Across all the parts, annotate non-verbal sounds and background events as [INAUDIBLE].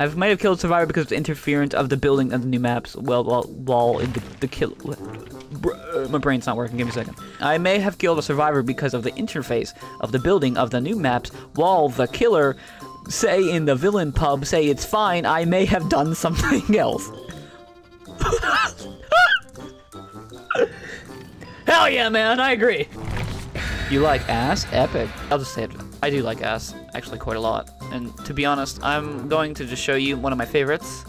I might have killed a Survivor because of the interference of the building of the new maps Well, while, while in the, the kill. Uh, my brain's not working. Give me a second. I may have killed a survivor because of the interface of the building of the new maps while the killer say in the villain pub say it's fine. I may have done [LAUGHS] something else. Hell yeah, man! I agree. You like ass? Epic. I'll just say it. I do like ass, actually quite a lot. And to be honest, I'm going to just show you one of my favorites.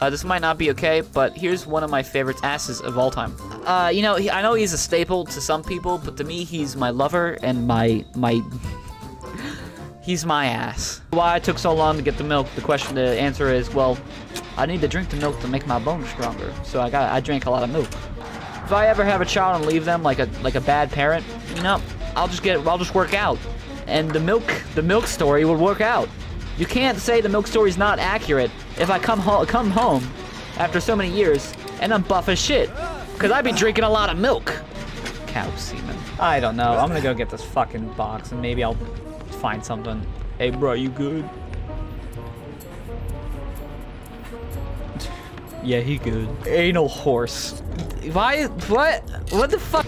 Uh, this might not be okay, but here's one of my favorite asses of all time. Uh, you know, he, I know he's a staple to some people, but to me, he's my lover and my my. [LAUGHS] he's my ass. Why I took so long to get the milk? The question to answer is, well, I need to drink the milk to make my bones stronger. So I got I drank a lot of milk. If I ever have a child and leave them like a like a bad parent, you know, I'll just get I'll just work out, and the milk the milk story will work out. You can't say the milk story's not accurate if I come home come home after so many years and I'm buff as shit, cause I be drinking a lot of milk. Cow semen. I don't know. I'm gonna go get this fucking box and maybe I'll find something. Hey, bro, you good? [LAUGHS] Yeah, he good. Anal horse. Why? What? What the fuck?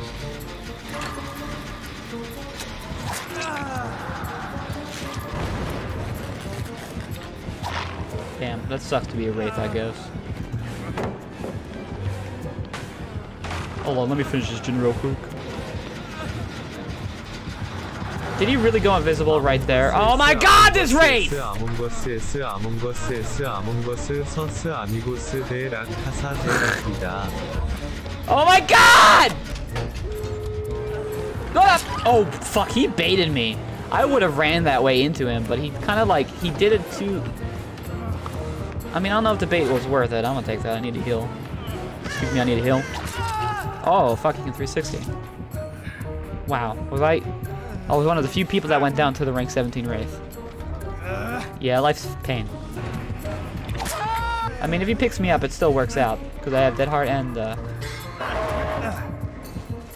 Damn, that sucks to be a Wraith, I guess. Hold on, let me finish this gen real quick. Did he really go invisible right there? Oh, oh my god, this wraith! Oh my god! Oh, fuck, he baited me. I would have ran that way into him, but he kind of like, he did it too, I mean, I don't know if the bait was worth it. I'm gonna take that. I need to heal. Excuse me, I need to heal. Oh, fucking 360. Wow, was I... I was one of the few people that went down to the rank 17 Wraith. Yeah, life's pain. I mean, if he picks me up, it still works out. Because I have Dead Hard and, uh...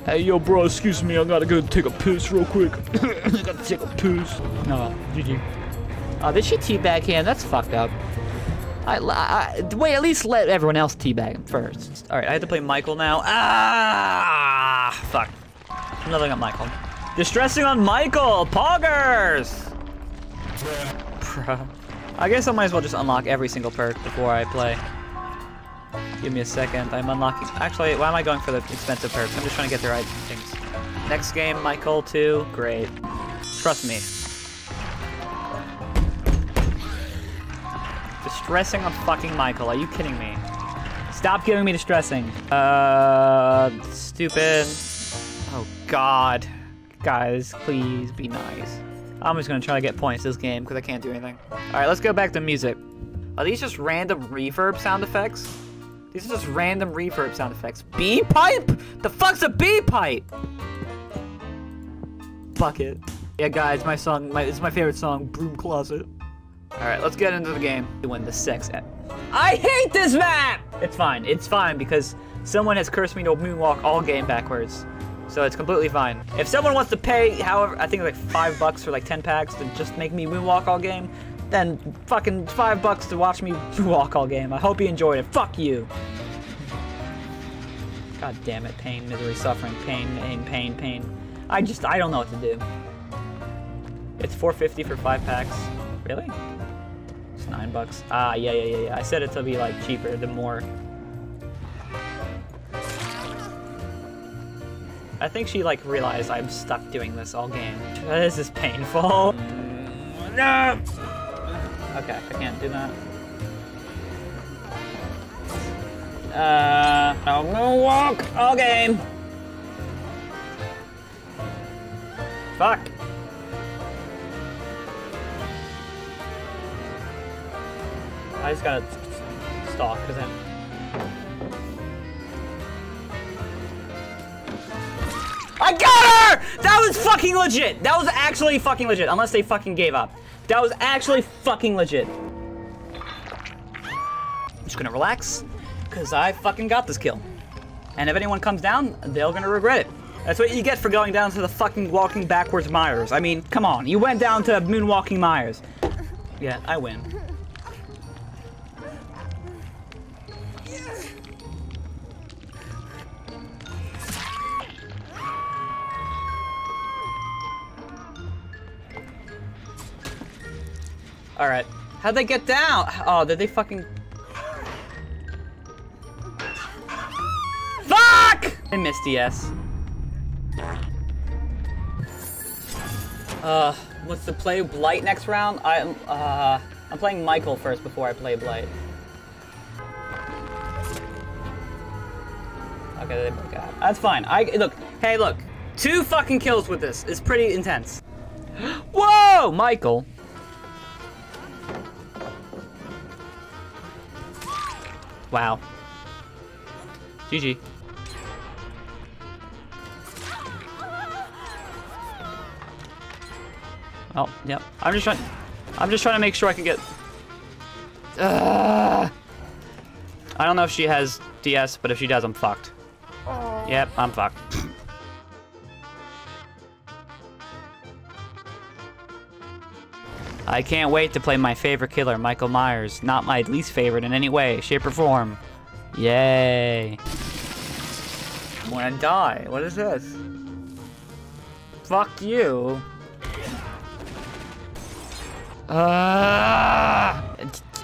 Hey, yo, bro, excuse me, I gotta go take a piss real quick. [COUGHS] I gotta take a piss. No, GG. Oh, did she teabag him? That's fucked up. I, I, wait, at least let everyone else teabag him first. Alright, I have to play Michael now. Ah, fuck. Nothing on Michael. Distressing on Michael! Poggers! Bro. I guess I might as well just unlock every single perk before I play. Give me a second. I'm unlocking. Actually, why am I going for the expensive perks? I'm just trying to get the right things. Next game, Michael 2. Great. Trust me. Distressing on fucking Michael. Are you kidding me? Stop giving me distressing. Uh, stupid. Oh, God. Guys, please be nice. I'm just gonna try to get points this game because I can't do anything. Alright, let's go back to music. Are these just random reverb sound effects? These are just random reverb sound effects. Bee pipe? The fuck's a bee pipe? Fuck it. Yeah, guys, my song, my, this is my favorite song, Broom Closet. Alright, let's get into the game. Doing the sex at. I hate this map! It's fine, it's fine because someone has cursed me to moonwalk all game backwards. So it's completely fine. If someone wants to pay, however, I think like five bucks for like 10 packs to just make me moonwalk all game, then fucking five bucks to watch me moonwalk all game. I hope you enjoyed it. Fuck you. God damn it. Pain, misery, suffering, pain, pain, pain, pain. I just, I don't know what to do. It's 450 for five packs. Really? It's nine bucks. Ah, yeah, yeah, yeah, yeah. I said it to be like cheaper, the more. I think she like realized I'm stuck doing this all game. [LAUGHS] This is painful. [LAUGHS] No! Okay, I can't do that. Uh, I'll moonwalk all game. Fuck. I just gotta stalk because I'm. I got her! That was fucking legit. That was actually fucking legit. Unless they fucking gave up. That was actually fucking legit. I'm just gonna relax, because I fucking got this kill. And if anyone comes down, they're gonna regret it. That's what you get for going down to the fucking walking backwards Myers. I mean, come on. You went down to moonwalking Myers. Yeah, I win. All right. How'd they get down? Oh, did they fucking? Fuck! I missed DS. Uh, what's the play Blight next round? I'm uh, I'm playing Michael first before I play Blight. Okay, they broke out. That's fine. I look. Hey, look. Two fucking kills with this. It's pretty intense. [GASPS] Whoa, Michael. Wow. GG. Oh, yep. I'm just trying. I'm just trying to make sure I can get. Ugh. I don't know if she has DS, but if she does, I'm fucked. Yep, I'm fucked. [LAUGHS] I can't wait to play my favorite killer, Michael Myers. Not my least favorite in any way, shape, or form. Yay. I'm gonna die. What is this? Fuck you. Uh,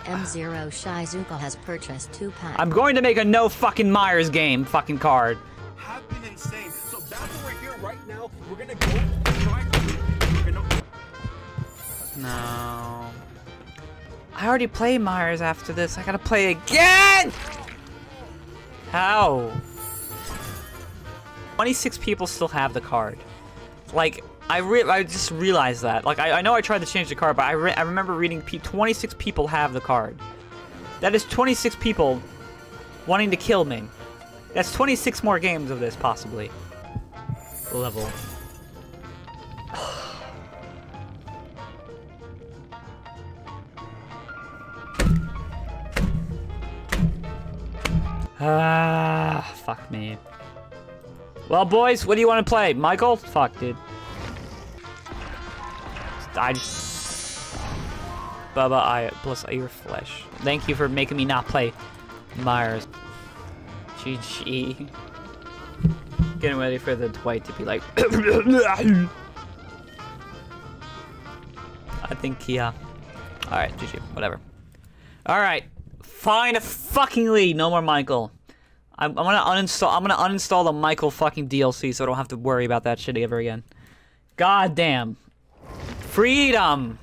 M0 Shizuka has purchased two packs. I'm going to make a no fucking Myers game fucking card. No. I already play Myers after this. I gotta play again! How? 26 people still have the card. Like, I re I just realized that. Like, I, I know I tried to change the card, but I, re I remember reading pe 26 people have the card. That is 26 people wanting to kill me. That's 26 more games of this, possibly. Level. Ah, fuck me. Well, boys, what do you want to play? Michael? Fuck, dude. I just... Bubba, I plus your flesh. Thank you for making me not play Myers. GG. Getting ready for the Dwight to be like... [COUGHS] I think, yeah. Alright, GG, whatever. Alright, Find a fucking lead. No more Michael. I'm, I'm gonna uninstall. I'm gonna uninstall the Michael fucking DLC so I don't have to worry about that shit ever again. God damn. Freedom.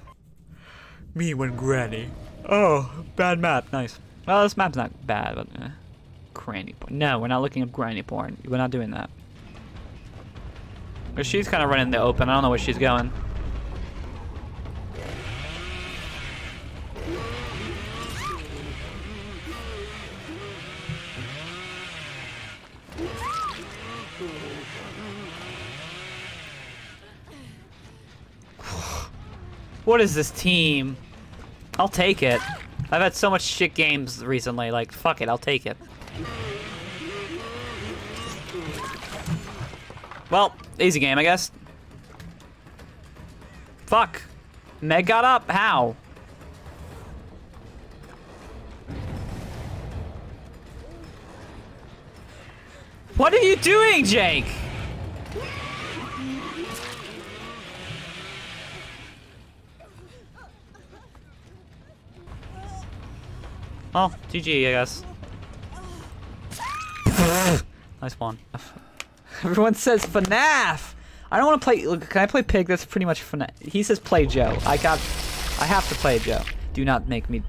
Me when granny. Oh, bad map. Nice. Well, this map's not bad, but eh. granny porn. No, we're not looking at granny porn. We're not doing that. But she's kind of running the open. I don't know where she's going. What is this team? I'll take it. I've had so much shit games recently, like, fuck it, I'll take it. Well, easy game, I guess. Fuck. Meg got up, how? What are you doing, Jake? Oh, GG, I guess. [LAUGHS] nice one. [LAUGHS] Everyone says FNAF! I don't want to play- look, can I play Pig? That's pretty much FNAF. He says play Joe. I got- I have to play Joe. Do not make me